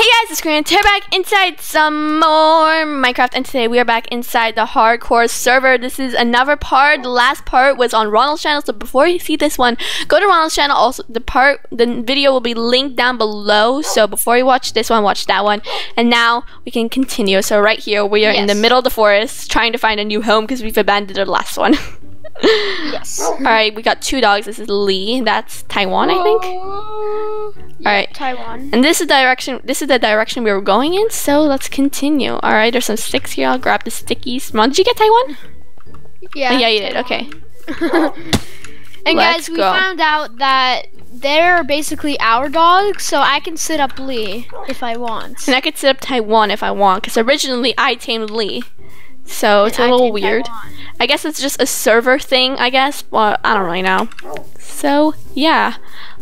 Hey guys, it's Karina here back inside some more Minecraft and today we are back inside the hardcore server. This is another part. The last part was on Ronald's channel, so before you see this one, go to Ronald's channel. Also the part the video will be linked down below. So before you watch this one, watch that one. And now we can continue. So right here we are yes. in the middle of the forest trying to find a new home because we've abandoned our last one. yes. Alright, we got two dogs. This is Lee. That's Taiwan, I think. All right, Taiwan. And this is the direction. This is the direction we were going in. So let's continue. All right, there's some sticks here. I'll grab the stickies. Mom, did you get Taiwan? Yeah. Oh, yeah, you did. Okay. and let's guys, we go. found out that they're basically our dogs, so I can sit up Lee if I want. And I could sit up Taiwan if I want, because originally I tamed Lee. So it's a little weird. Taiwan. I guess it's just a server thing, I guess. Well, I don't really know. So, yeah.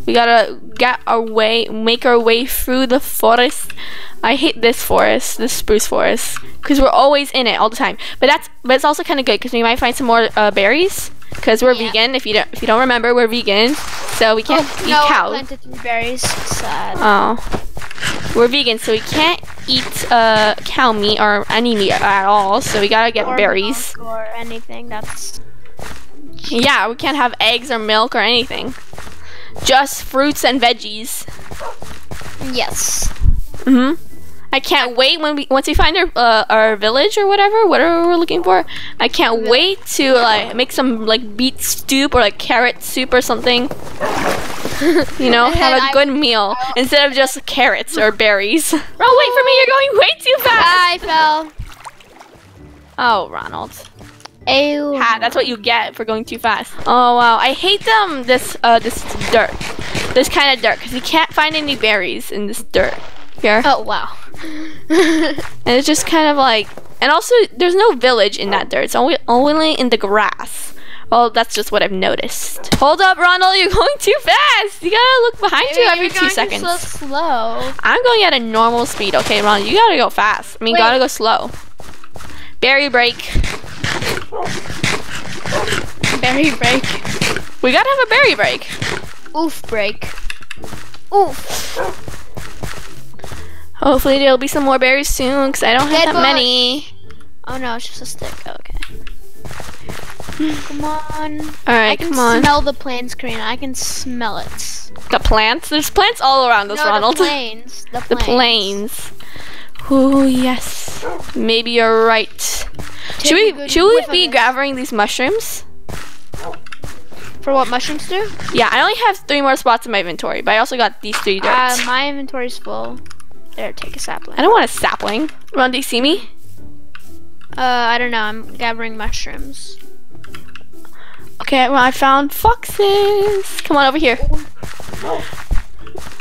We gotta get our way, make our way through the forest. I hate this forest, this spruce forest, because we're always in it all the time. But that's, but it's also kind of good because we might find some more uh, berries. Because we're yeah. vegan. If you don't, if you don't remember, we're vegan, so we can't oh, eat no, cows. No, planted berries. Sad. Oh. We're vegan, so we can't eat uh, cow meat or any meat at all. So we gotta get or berries. or anything that's. Yeah, we can't have eggs or milk or anything. Just fruits and veggies. Yes. Mhm. I can't wait when we once we find our uh, our village or whatever, whatever we're looking for. I can't wait to like make some like beet soup or like carrot soup or something. you know, have a good meal instead of just carrots or berries. Bro, wait for me! You're going way too fast. I fell. Oh, Ronald. Ew. Ha, that's what you get for going too fast. Oh wow, I hate them. This uh this dirt, this kind of dirt, because you can't find any berries in this dirt. Here. Oh wow. and it's just kind of like, and also there's no village in that dirt. It's only only in the grass. Well, that's just what I've noticed. Hold up, Ronald, you're going too fast. You gotta look behind Maybe you every two seconds. So slow. I'm going at a normal speed. Okay, Ronald, you gotta go fast. I mean, Wait. gotta go slow. Berry break. Berry break. We gotta have a berry break. Oof break. Oof. Hopefully there'll be some more berries soon, because I don't have Dead that many. Oh no, it's just a stick. okay. Come on. Alright, come on. I can smell the plants, Karina. I can smell it. The plants? There's plants all around us, no, Ronald. The plains. The plains. The plains. Oh yes. Maybe you're right. Take should we should we be gathering these mushrooms? For what mushrooms do? Yeah, I only have three more spots in my inventory, but I also got these three darts. Uh, my inventory's full. There, take a sapling. I don't want a sapling. Ron, do you see me? Uh, I don't know. I'm gathering mushrooms. Okay, well, I found foxes. Come on over here.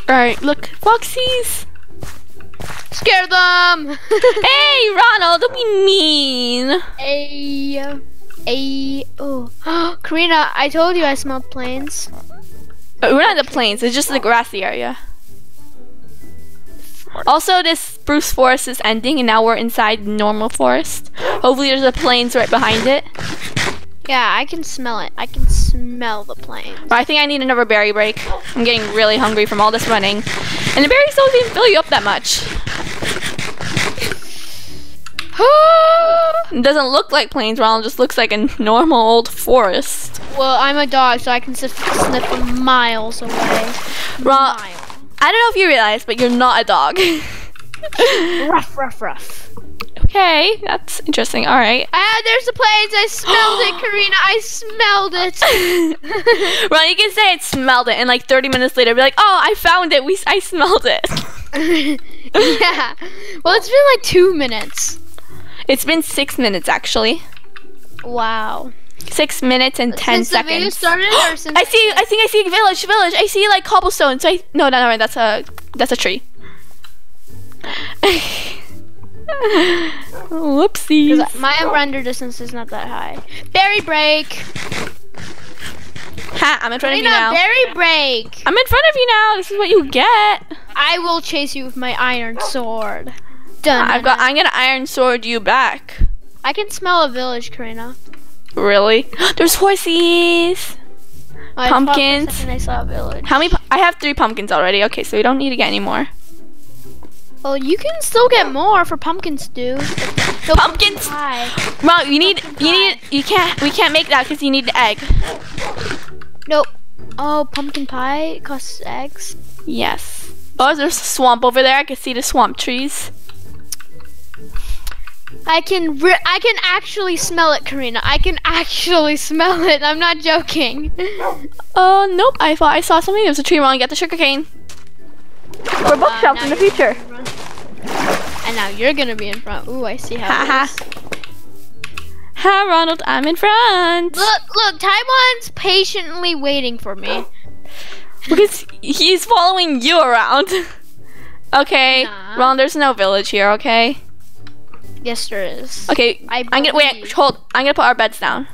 Alright, look, foxies. Scare them! hey, Ronald, don't be mean. Hey, hey, oh. Karina, I told you I smelled plains. Uh, we're not in the plains, it's just the grassy area. Also, this spruce forest is ending, and now we're inside normal forest. Hopefully, there's a plains right behind it. Yeah, I can smell it. I can smell the plains. I think I need another berry break. I'm getting really hungry from all this running. And the berries don't even fill you up that much. it doesn't look like plains, Ronald. just looks like a normal old forest. Well, I'm a dog, so I can sniff, sniff miles away. Ron, I don't know if you realize, but you're not a dog. rough, rough, rough. Okay, that's interesting. All right. Ah, there's the plains. I smelled it, Karina. I smelled it. well, you can say it smelled it, and like 30 minutes later, be like, "Oh, I found it. We, I smelled it." yeah. Well, it's been like two minutes. It's been six minutes actually. Wow. Six minutes and ten since seconds. The video started, or since I see. I think I see village. Village. I see like cobblestone. So I no, no, no. That's a that's a tree. Whoopsies. My render distance is not that high. Berry break. Ha, I'm in front of you now. Berry break. I'm in front of you now. This is what you get. I will chase you with my iron sword. Done. I've got. I'm gonna iron sword you back. I can smell a village, Karina. Really? There's horses. Oh, pumpkins. I saw a village. How many? I have three pumpkins already. Okay, so we don't need to get any more. Well, you can still get more for pumpkins, dude. No, Pumpkins. Well, you need pumpkin you need you can't we can't make that because you need the egg. Nope. Oh, pumpkin pie costs eggs. Yes. Oh, there's a swamp over there. I can see the swamp trees. I can I can actually smell it, Karina. I can actually smell it. I'm not joking. Uh, nope. I thought I saw something. It was a tree wrong. Get the sugar cane. We're bookshelves uh, in the future. And now you're gonna be in front. Ooh, I see how ha, it is. Ha, Ronald, I'm in front. Look, look, Taiwan's patiently waiting for me. Because he's following you around. okay, nah. Ronald, there's no village here, okay? Yes, there is. Okay, I am gonna wait. Hold. I'm gonna put our beds down.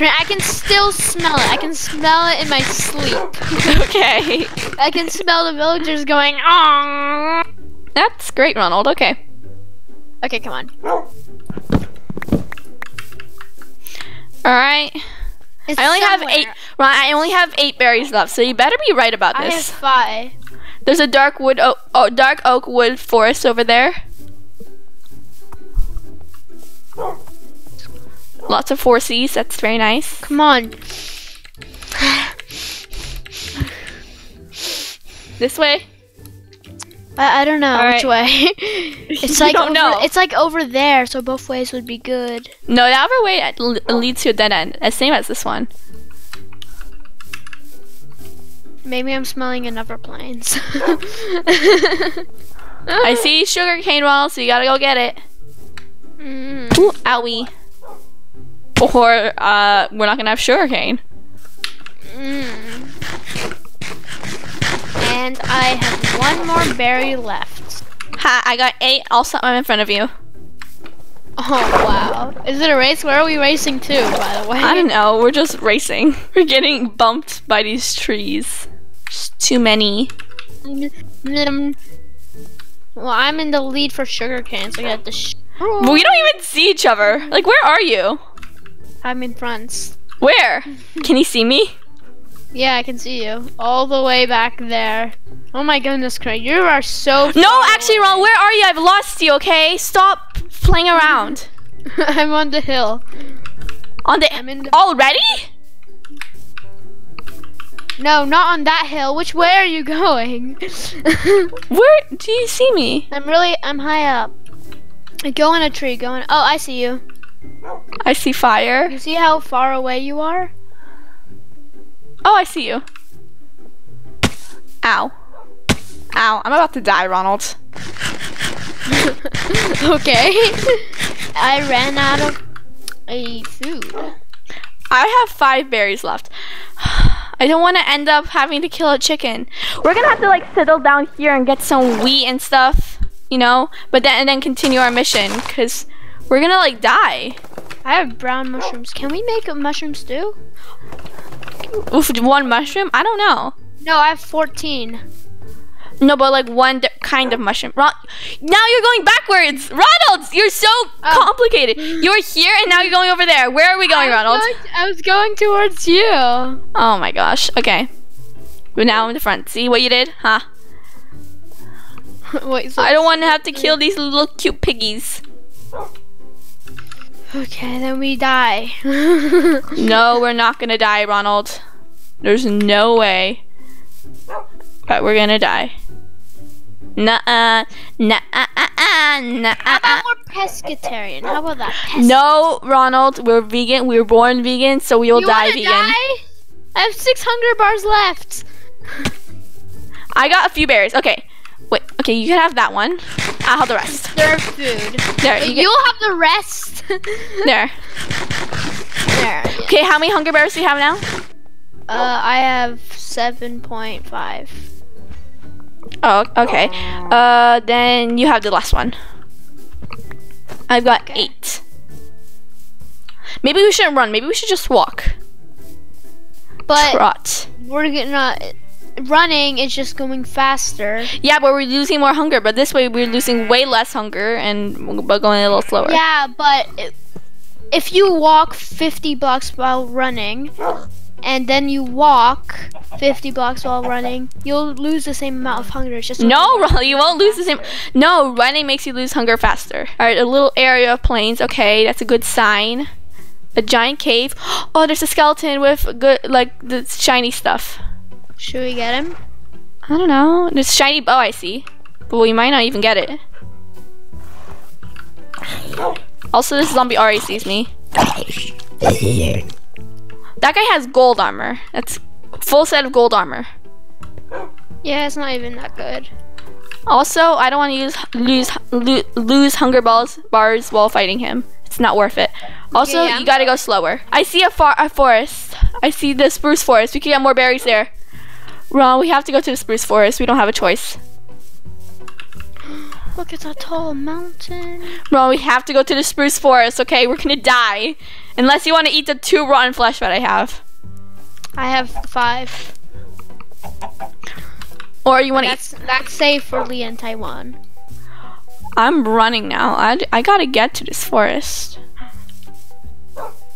I can still smell it. I can smell it in my sleep. okay. I can smell the villagers going. Ah. That's great, Ronald. Okay. Okay, come on. All right. It's I only somewhere. have eight. Ron, I only have eight berries left, so you better be right about this. I have five. There's a dark wood, oh, oh dark oak wood forest over there. Lots of four C's. That's very nice. Come on. this way. I, I don't know which way. it's like over, know. It's like over there, so both ways would be good. No, the other way leads to a dead end, as same as this one. Maybe I'm smelling another plains. I see sugar cane wall, so you gotta go get it. Mm. Ooh, owie. Or uh, we're not gonna have sugar cane. Mm. And I have one more berry left. Ha, I got eight. Also, I'm in front of you. Oh, wow. Is it a race? Where are we racing to, by the way? I don't know. We're just racing. We're getting bumped by these trees. Too many. Well, I'm in the lead for sugar cane, so I got the we don't even see each other. Like, where are you? I'm in France. Where? Can you see me? Yeah, I can see you. All the way back there. Oh my goodness, Craig. You are so No, actually, Ron, where are you? I've lost you, okay? Stop playing around. I'm on the hill. On the, I'm in the already? No, not on that hill. Which way are you going? where do you see me? I'm really, I'm high up. Go in a tree. Go in. Oh, I see you. I see fire. You see how far away you are? Oh, I see you. Ow. Ow. I'm about to die, Ronald. okay. I ran out of a food. I have five berries left. I don't want to end up having to kill a chicken. We're gonna have to like settle down here and get some wheat and stuff you know, but then and then continue our mission because we're gonna like die. I have brown mushrooms. Can we make a mushroom stew? Oof, one mushroom? I don't know. No, I have 14. No, but like one kind of mushroom. Ron now you're going backwards. Ronald, you're so oh. complicated. You're here and now you're going over there. Where are we going, I Ronald? Going, I was going towards you. Oh my gosh. Okay. But now I'm in the front. See what you did? Huh? Wait, so I don't want to have to kill these little cute piggies. Okay, then we die. no, we're not gonna die, Ronald. There's no way. But we're gonna die. Nuh-uh. Nuh-uh. Nuh-uh. How about we're pescatarian? How about that? No, Ronald. We're vegan. We were born vegan, so we will you die vegan. Die? I have 600 bars left. I got a few berries. Okay. Okay, you can have that one. I'll have the rest. Serve food. There, you will have the rest. there. There. Okay, how many hunger bears do you have now? Uh, I have 7.5. Oh, okay. Uh, then you have the last one. I've got okay. eight. Maybe we shouldn't run. Maybe we should just walk. But Trot. we're gonna running is just going faster. Yeah, but we're losing more hunger. But this way, we're losing way less hunger and but going a little slower. Yeah, but if you walk 50 blocks while running, and then you walk 50 blocks while running, you'll lose the same amount of hunger. It's just no, you won't lose the same. No, running makes you lose hunger faster. All right, a little area of plains. Okay, that's a good sign. A giant cave. Oh, there's a skeleton with good like the shiny stuff. Should we get him? I don't know. This shiny bow I see, but we might not even get it. Also, this zombie already sees me. That guy has gold armor. That's full set of gold armor. Yeah, it's not even that good. Also, I don't want to use lose lo lose hunger balls bars while fighting him. It's not worth it. Also, yeah. you gotta go slower. I see a, far a forest. I see the spruce forest. We can get more berries there. Ron, we have to go to the spruce forest. We don't have a choice. Look at that tall mountain. Ron, we have to go to the spruce forest, okay? We're gonna die. Unless you want to eat the two rotten flesh that I have. I have five. Or you want to That's, that's safe for Lee and Taiwan. I'm running now. I, I gotta get to this forest.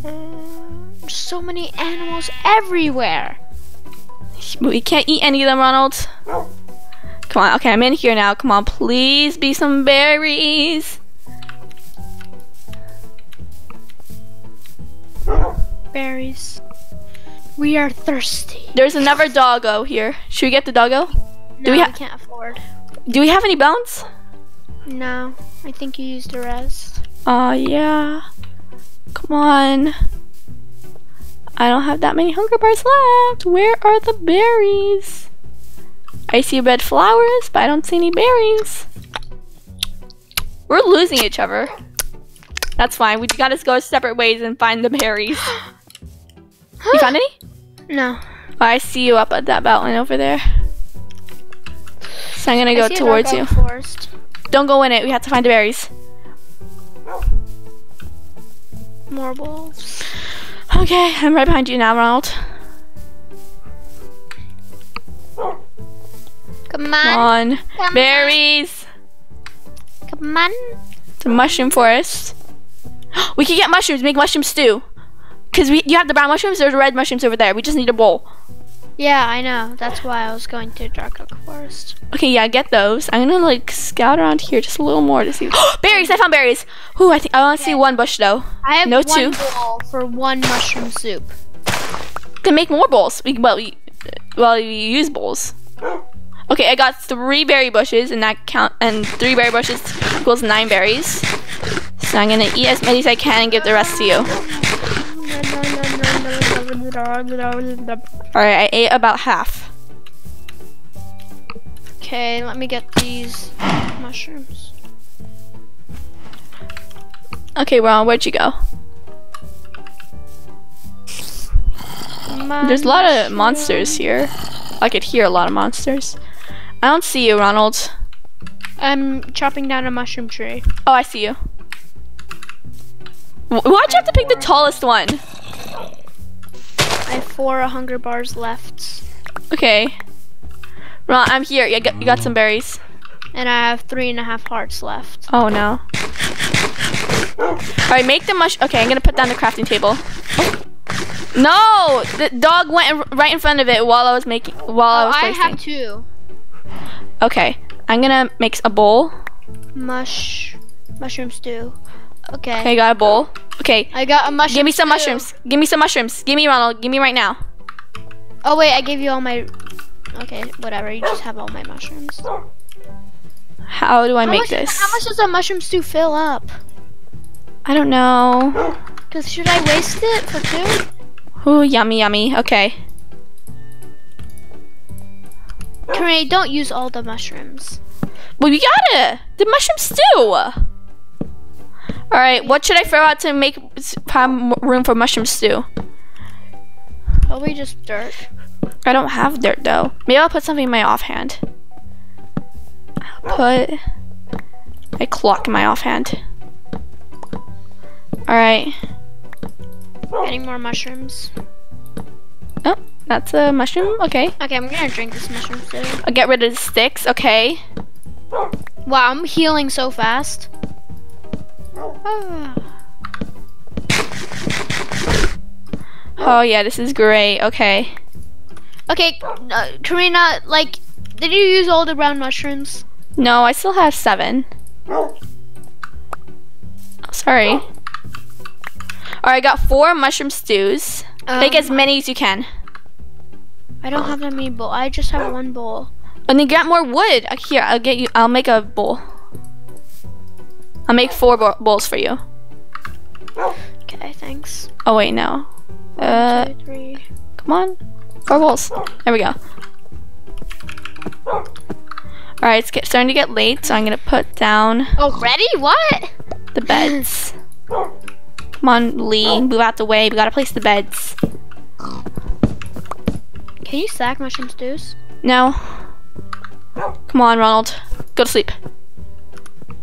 Mm, so many animals everywhere. We can't eat any of them, Ronald. Come on. Okay, I'm in here now. Come on, please be some berries. Berries. We are thirsty. There's another doggo here. Should we get the doggo? No, Do we, we can't afford. Do we have any bones? No, I think you used the rest. Oh, uh, yeah. Come on. I don't have that many hunger bars left. Where are the berries? I see red flowers, but I don't see any berries. We're losing each other. That's fine. We gotta go separate ways and find the berries. you found any? No. Oh, I see you up at that mountain over there. So I'm gonna go towards you. Forest. Don't go in it. We have to find the berries. More wolves. Okay, I'm right behind you now, Ronald. Come on. Come on. Berries. Come on. It's a mushroom forest. We can get mushrooms, make mushroom stew. Cause we you have the brown mushrooms, there's red mushrooms over there. We just need a bowl. Yeah, I know. That's why I was going to Dark Oak Forest. Okay, yeah, I get those. I'm gonna like scout around here just a little more to see. berries! I found berries. Ooh, I think I want to okay. see one bush though. I have no one two. bowl for one mushroom soup. Can make more bowls. We well, we well, we use bowls. Okay, I got three berry bushes, and that count, and three berry bushes equals nine berries. So I'm gonna eat as many as I can and give the rest to you. Alright, I ate about half. Okay, let me get these mushrooms. Okay, Ron, where'd you go? My There's a lot of monsters here. I could hear a lot of monsters. I don't see you, Ronald. I'm chopping down a mushroom tree. Oh, I see you. Why'd you have to pick the tallest one? I have four hunger bars left. Okay. Ron, I'm here. You got, you got some berries. And I have three and a half hearts left. Oh, no. All right, make the mush. Okay, I'm gonna put down the crafting table. No, the dog went right in front of it while I was making. While oh, I was. I have two. Okay, I'm gonna make a bowl. Mush, mushroom stew. Okay. Okay, got a bowl. Okay. I got a mushroom. Give me some mushrooms. Give me some mushrooms. Give me Ronald. Give me right now. Oh wait, I gave you all my. Okay, whatever. You just have all my mushrooms. How do I how make much, this? How much does a mushroom stew fill up? I don't know. Cause should I waste it for two? Ooh, yummy, yummy. Okay. Kareem, don't use all the mushrooms. Well, you gotta. The mushroom stew. All right, what should I throw out to make room for mushroom stew? Probably just dirt. I don't have dirt though. Maybe I'll put something in my offhand. I'll put a clock in my offhand. All right. Getting more mushrooms. Oh, that's a mushroom. Okay. Okay, I'm gonna drink this mushroom stew. I'll get rid of the sticks. Okay. Wow, I'm healing so fast. Oh yeah, this is great. Okay. Okay, uh, Karina, like, did you use all the brown mushrooms? No, I still have seven. Oh, sorry. Alright, I got four mushroom stews. Um, Make as many as you can. I don't have that many bowl. I just have one bowl. And then get more wood. Here, I'll get you. I'll make a bowl. I'll make four bowls for you. Okay, thanks. Oh wait, no. Uh, One, two, three. Come on. Four bowls. There we go. Alright, it's get, starting to get late, so I'm gonna put down. Already? What? The beds. Come on, Lee, move out the way. We gotta place the beds. Can you stack mushrooms, stews? No. Come on, Ronald. Go to sleep.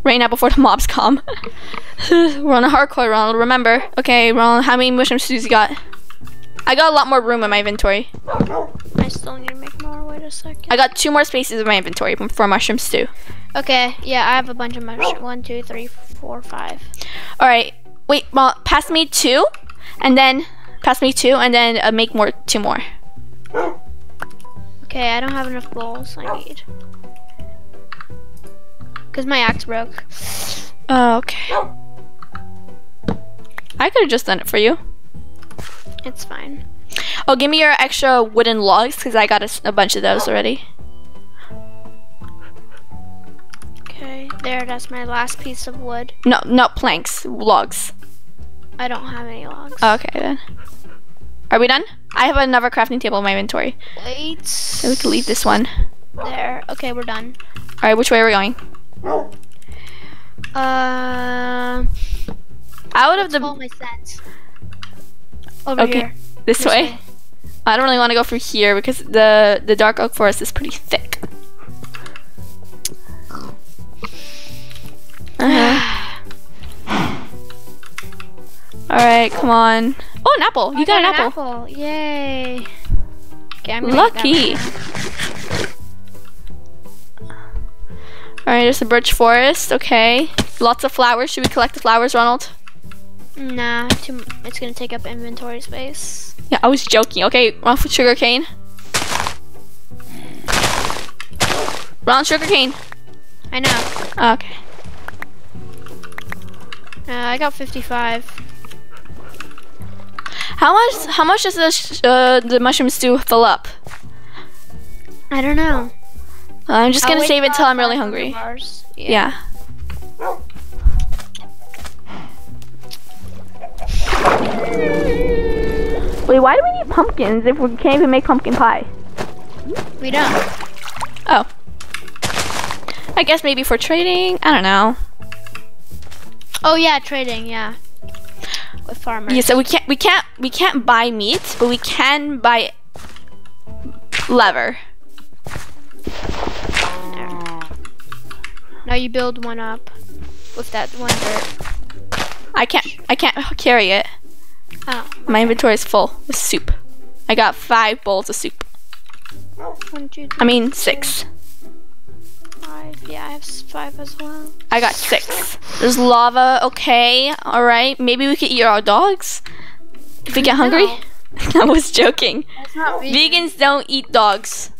Right now before the mobs come. We're on a hardcore, Ronald. Remember. Okay, Ronald, how many mushrooms stews you got? I got a lot more room in my inventory. I still need to make more. Wait a second. I got two more spaces in my inventory for mushroom stew. Okay, yeah, I have a bunch of mushrooms. One, two, three, four, five. All right. Wait, well, pass me two, and then pass me two, and then uh, make more two more. Okay, I don't have enough bowls. I need. Cause my axe broke. Oh, okay. I could have just done it for you. It's fine. Oh, give me your extra wooden logs because I got a, a, bunch of those already. Okay, there, that's my last piece of wood. No, not planks, logs. I don't have any logs. Oh, okay, then. Are we done? I have another crafting table in my inventory. Wait. So we can leave this one. There. Okay, we're done. All right, which way are we going? Uh, out of the. my sense. Over okay. here. This, this way? way? I don't really want to go through here because the the dark oak forest is pretty thick. Uh -huh. All right, come on. Oh, an apple! You got, got, an, apple. apple. Yay! Okay, Lucky. All right, there's a birch forest. Okay, lots of flowers. Should we collect the flowers, Ronald? Nah, too, it's gonna take up inventory space. Yeah, I was joking. Okay, off with sugar cane. Ronald, sugar cane. I know. Okay. Uh, I got 55. How much? How much does the uh, the mushroom stew fill up? I don't know. I'm just gonna save it till I'm really hungry. Yeah. yeah. Wait, why do we need pumpkins if we can't even make pumpkin pie? We don't. Oh. I guess maybe for trading. I don't know. Oh yeah, trading. Yeah. With farmers. Yeah. So we can't we can't we can't buy meat, but we can buy leather. Now you build one up with that one dirt. I can't I can't carry it. Oh. My inventory is full with soup. I got five bowls of soup. One, two, three, I mean six. Five. Yeah, I have five as well. I got six. There's lava. Okay. All right. Maybe we could eat our dogs if we get hungry. No. I was joking. Vegans don't eat dogs.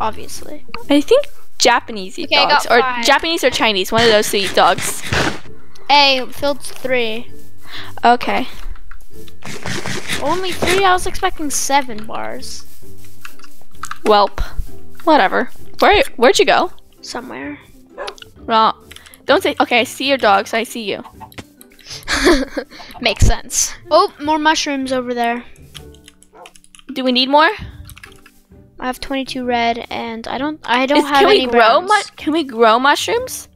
Obviously. I think Japanese eat okay, dogs. Or Japanese or Chinese. One of those eat dogs. Hey, filled three. Okay. Only three? I was expecting seven bars. Welp. Whatever. Where where'd you go? Somewhere. Well, don't say okay, I see your dogs. I see you. Makes sense. Oh, more mushrooms over there. Do we need more? I have 22 red, and I don't. I don't Is, have can any we grow Can we grow mushrooms?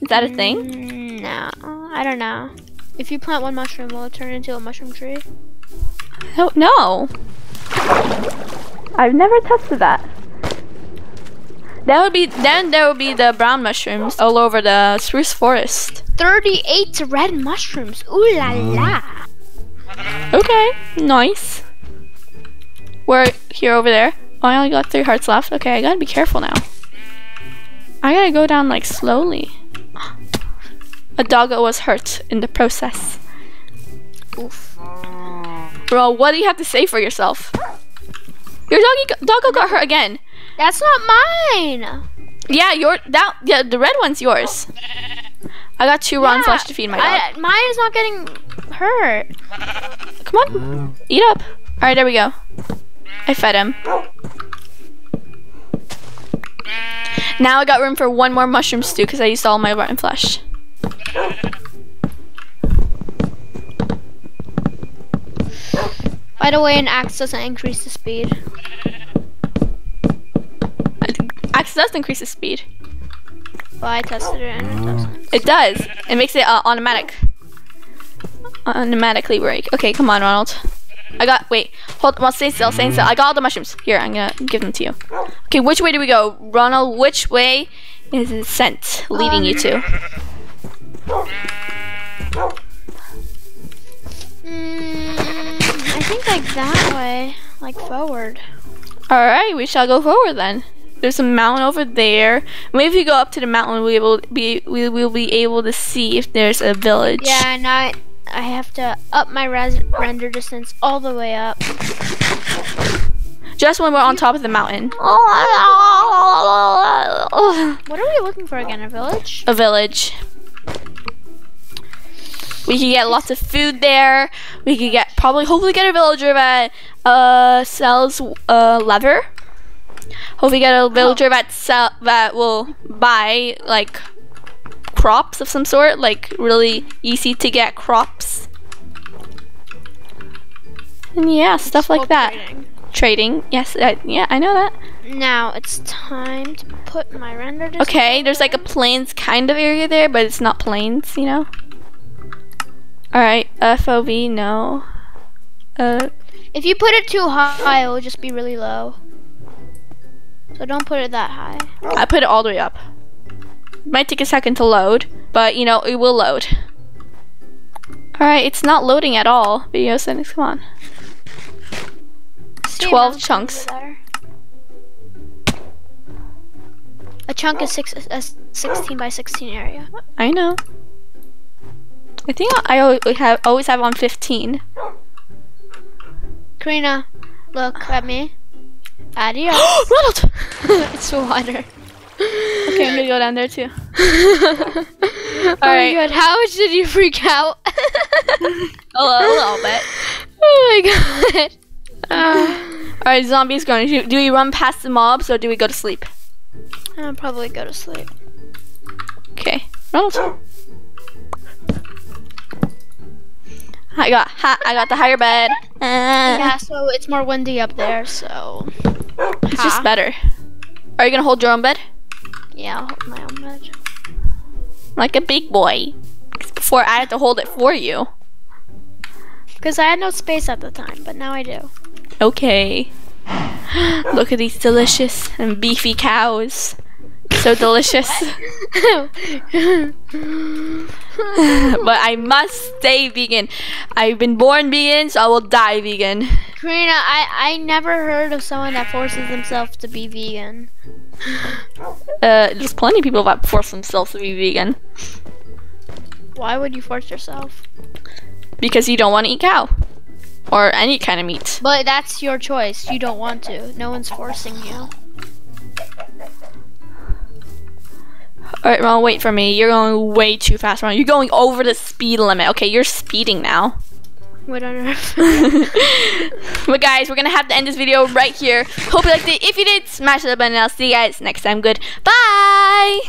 Is that a thing? Mm, no, I don't know. If you plant one mushroom, will it turn into a mushroom tree? I don't know. I've never tested that. That would be then there would be the brown mushrooms all over the spruce forest. 38 red mushrooms. Ooh la la. Okay, nice. We're here over there. Oh, I only got three hearts left. Okay, I gotta be careful now. I gotta go down like slowly. A doggo was hurt in the process. Oof. Bro, what do you have to say for yourself? Your doggy doggo got hurt again. That's not mine. Yeah, your that yeah the red one's yours. I got two raw yeah, flesh to feed my dog. I, mine is not getting hurt. Come on, eat up. All right, there we go. I fed him. Now I got room for one more mushroom stew because I used all my rotten flesh. By the way, an axe doesn't increase the speed. Axe does increase the speed. Well, I tested it and it doesn't. It does. It makes it uh, automatic. Automatically break. Okay, come on, Ronald. I got, wait, hold, well, stay still, stay still. I got all the mushrooms. Here, I'm gonna give them to you. Okay, which way do we go? Ronald, which way is the scent leading you to? Mm, I think like that way, like forward. All right, we shall go forward then. There's a mountain over there. Maybe if we go up to the mountain, we will be we will be able to see if there's a village. Yeah, and I have to up my res render distance all the way up. Just when we're on top of the mountain. What are we looking for again? A village? A village. We could get lots of food there. We could get probably hopefully get a villager that uh, sells uh, leather. Hopefully get a villager that sell that will buy like crops of some sort, like really easy to get crops. And yeah, stuff like that. Trading. trading. Yes, uh, yeah, I know that. Now it's time to put my render. Okay, there's like a plains kind of area there, but it's not plains, you know. All right, FOV no. Uh. If you put it too high, it will just be really low. So don't put it that high. I put it all the way up. Might take a second to load, but you know, it will load. Alright, it's not loading at all. Video settings, come on. 12 chunks. A chunk is six, a 16 by 16 area. I know. I think I always have, always have on 15. Karina, look at me. Adios. Ronald! it's water. Okay, I'm gonna go down there too. oh my god, how much did you freak out? a, little, a little bit. Oh my god. Uh, Alright, zombies going. Do we run past the mobs or do we go to sleep? I'll probably go to sleep. Okay. Ronald. I got ha I got the higher bed. Uh, yeah, so it's more windy up there, so it's ha. just better. Are you gonna hold your own bed? Yeah, I'll hold my own bed. Like a big boy. Before I had to hold it for you. Because I had no space at the time, but now I do. Okay. Look at these delicious and beefy cows. So delicious. but I must stay vegan. I've been born vegan, so I will die vegan. Karina, I, I never heard of someone that forces themselves to be vegan. Uh, there's plenty of people that force themselves to be vegan. Why would you force yourself? Because you don't want to eat cow. Or any kind of meat. But that's your choice. You don't want to. No one's forcing you. Alright, Ron, wait for me. You're going way too fast, Ron. You're going over the speed limit. Okay, you're speeding now. What on earth? but guys, we're gonna have to end this video right here. Hope you liked it. If you did, smash that button I'll see you guys next time. Good. Bye!